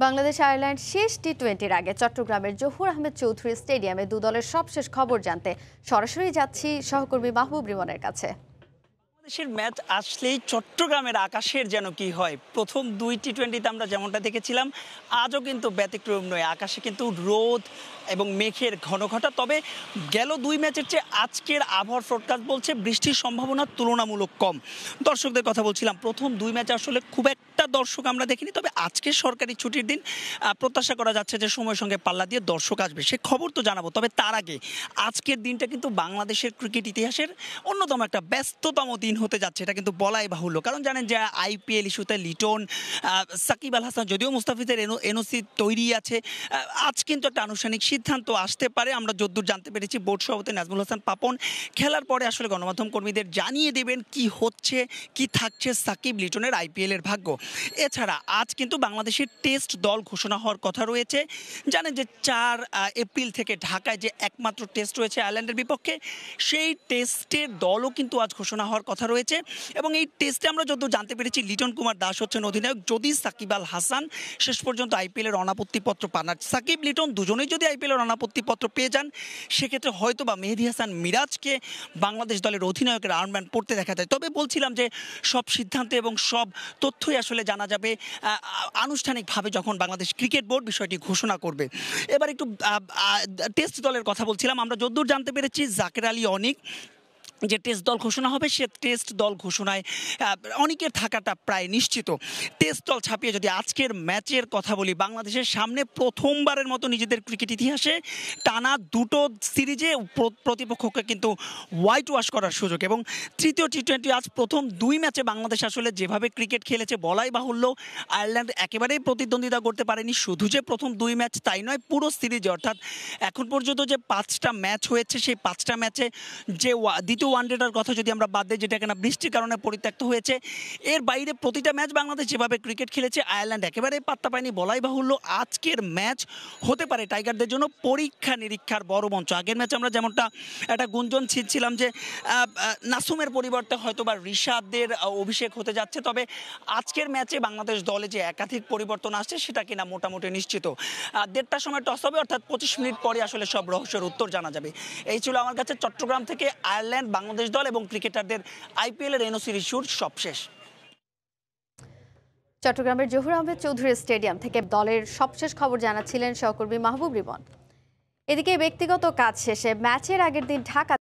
Bangladesh Ireland শেষ টি টোয়েন্টির আগে চট্টগ্রামের জহুর আহমেদ চৌধুরী স্টেডিয়ামে দু দলের সবশেষ খবর জানতে সরাসরি যাচ্ছি সহকর্মী মাহবুব রিমনের কাছে। বাংলাদেশের ম্যাচ আসলেই চট্টগ্রামের আকাশের যেন কি হয়। প্রথম দুই টি টোয়েন্টিতে আমরা যেমনটা দেখেছিলাম, আজও কিন্তু ব্যতিক্রম নয়। আকাশে কিন্তু রোদ এবং মেঘের ঘন ঘটা তবে গেল দুই ম্যাচের চেয়ে আজকের আবহাওয়ার ফোরকাস্ট বলছে বৃষ্টির সম্ভাবনা তুলনামূলক কম। দর্শকদের কথা বলছিলাম, প্রথম দুই ম্যাচে আসলে খুব একটা দর্শক আমরা দেখিনি। তবে আজকে সরকারি ছুটির দিন প্রত্যাশা করা যাচ্ছে যে সময়ের সঙ্গে পাল্লা দিয়ে দর্শক আসবে। সে খবর তো জানাব, তবে তার আগে আজকের দিনটা কিন্তু বাংলাদেশের ক্রিকেট ইতিহাসের অন্যতম একটা ব্যস্ততম দিন। হতে যাচ্ছে, এটা কিন্তু বলাই বাহুল্য। কারণ জানেন যে আইপিএল ইস্যুতে লিটন সাকিব আল হাসান যদিও মুস্তাফিজের এনওসি তৈরি আছে আজ কিন্তু একটা আনুষ্ঠানিক সিদ্ধান্ত আসতে পারে। আমরা যদ্দূর জানতে পেরেছি, বোর্ড সভাপতি নাজমুল হাসান পাপন খেলার পরে আসলে গণমাধ্যম কর্মীদের জানিয়ে দেবেন কি হচ্ছে, কি থাকছে সাকিব লিটনের আইপিএলের ভাগ্য। এছাড়া আজ কিন্তু বাংলাদেশের টেস্ট দল ঘোষণা হওয়ার কথা রয়েছে। জানেন যে চার এপ্রিল থেকে ঢাকায় যে একমাত্র টেস্ট রয়েছে আয়ারল্যান্ডের বিপক্ষে, সেই টেস্টের দলও কিন্তু আজ ঘোষণা হওয়ার কথা রয়েছে। এবং এই টেস্টে আমরা যত জানতে পেরেছি, লিটন কুমার দাস হচ্ছেন অধিনায়ক যদি সাকিব আল হাসান, শেষ পর্যন্ত আইপিএল এর অনাপত্তিপত্র পান। আর সাকিব, লিটন দুজনেই যদি আইপিএল এর অনাপত্তিপত্র পেয়ে যান, সেক্ষেত্রে হয়তো বা মেহেদি হাসান মিরাজকে বাংলাদেশ দলের অধিনায়কের আর্মব্যান্ড পড়তে দেখা যায়। তবে বলছিলাম যে, সব সিদ্ধান্ত এবং সব তথ্যই আসলে জানা যাবে আনুষ্ঠানিকভাবে যখন বাংলাদেশ ক্রিকেট বোর্ড বিষয়টি ঘোষণা করবে। এবার একটু টেস্ট দলের কথা বলছিলাম। আমরা যদ্দূর জানতে পেরেছি, জাকের আলী অনিক যে টেস্ট দল ঘোষণা হবে, সে টেস্ট দল ঘোষণায় অনেকের থাকাটা প্রায় নিশ্চিত। টেস্ট দল ছাপিয়ে যদি আজকের ম্যাচের কথা বলি, বাংলাদেশের সামনে প্রথমবারের মতো নিজেদের ক্রিকেট ইতিহাসে টানা দুটো সিরিজে প্রতিপক্ষকে কিন্তু হোয়াইট ওয়াশ করার সুযোগ এবং তৃতীয় টি টোয়েন্টি আজ প্রথম দুই ম্যাচে বাংলাদেশ আসলে যেভাবে ক্রিকেট খেলেছে, বলাই বাহুল্য, আয়ারল্যান্ড একেবারেই প্রতিদ্বন্দ্বিতা করতে পারেনি। শুধু যে প্রথম দুই ম্যাচ তাই নয়, পুরো সিরিজে, অর্থাৎ এখন পর্যন্ত যে পাঁচটা ম্যাচ হয়েছে, সেই পাঁচটা ম্যাচে যে দ্বিতীয় ওয়ানডেটার কথা যদি আমরা বাদ দিই, যেটা কিনা বৃষ্টির কারণে পরিত্যক্ত হয়েছে, এর বাইরে প্রতিটা ম্যাচ বাংলাদেশ যেভাবে ক্রিকেট খেলেছে আয়ারল্যান্ড একেবারেই পাত্তা পায়নি, বলাই বাহুল্য আজকের ম্যাচ হতে পারে টাইগারদের জন্য পরীক্ষা নিরীক্ষার বড় মঞ্চ। আগের ম্যাচে আমরা যেমনটা একটা গুঞ্জন ছিঁড়ছিলাম যে নাসুমের পরিবর্তে হয়তো বা ঋষাদের অভিষেক হতে যাচ্ছে, তবে আজকের ম্যাচে বাংলাদেশ দলে যে একাধিক পরিবর্তন আসছে, সেটা কিনা মোটামুটি নিশ্চিত। দেড়টার সময় টস হবে, অর্থাৎ পঁচিশ মিনিট পরে আসলে সব রহস্যের উত্তর জানা যাবে। এই ছিল আমার কাছে চট্টগ্রাম থেকে আয়ারল্যান্ড বাংলাদেশ দল এবং ক্রিকেটারদের আইপিএল এর এনওসির ইস্যুর সবশেষ চট্টগ্রামের জহুর আহমেদ চৌধুরী স্টেডিয়াম থেকে দলের সবশেষ খবর জানাচ্ছিলেন সহকর্মী মাহবুব রিমন। এদিকে ব্যক্তিগত কাজ শেষে ম্যাচের আগের দিন ঢাকা